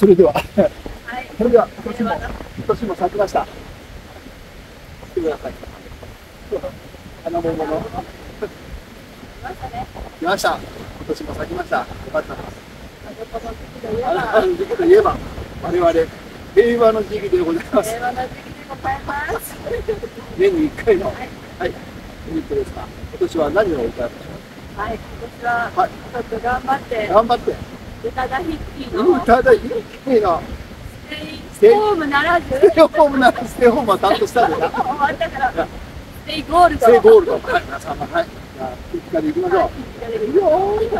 それでは、はい。それでは今年も、今年も咲きました。来てください。花桃の、ましたね。来ました。今年も咲きました。よかったです。どこの時期といえあば、の時期といえば、我々、平和の時期でございます。平和な時期でございます。年に1回の、はい。はい、ユニットですが、今年は何を歌うはい。今年は、はいちょっと頑張って、頑張って、宇多田ヒッキーの歌だ、一気のステイホームならず、ステイホームならステイホームは担当したんだな。終わったから、 Stay Gold。Stay Gold。はい、皆さんも、はい。じゃあ、ピッカで行きましょう。はい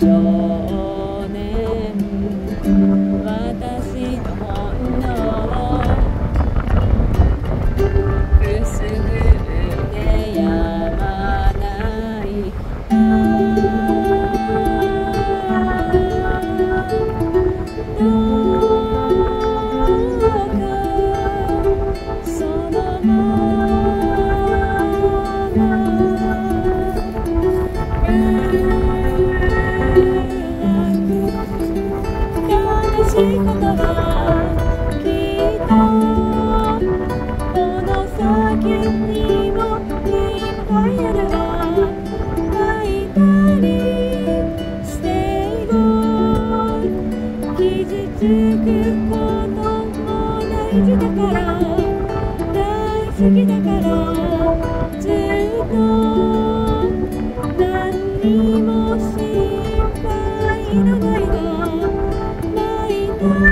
cho きだからずっと何にも心配いらないわ泣いた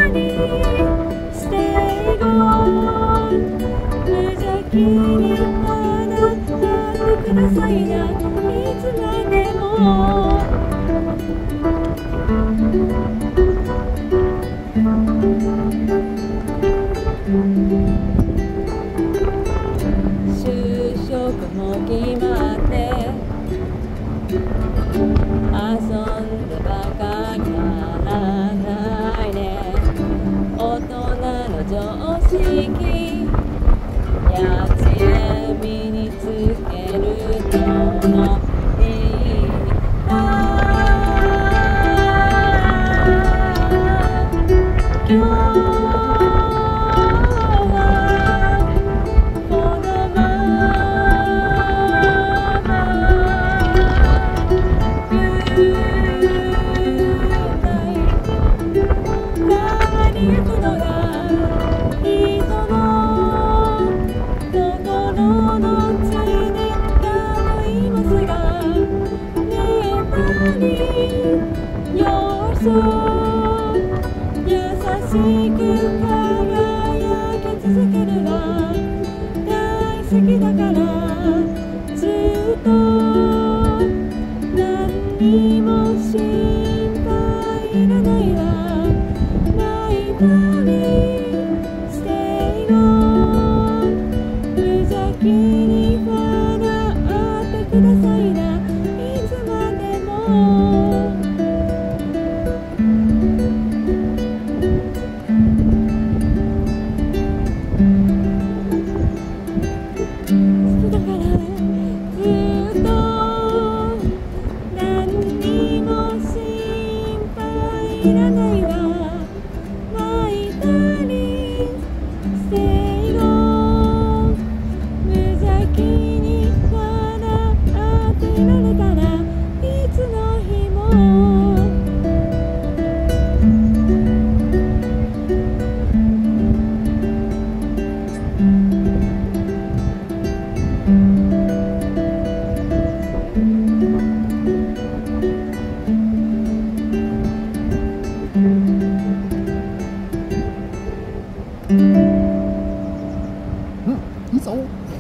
Tiki. よそ優し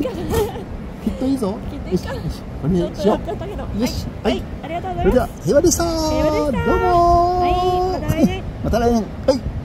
きっといいぞ。よしよしこれにしようよしはい、ありがとうございます。それでは平和でした。どうもはい また来年。はい。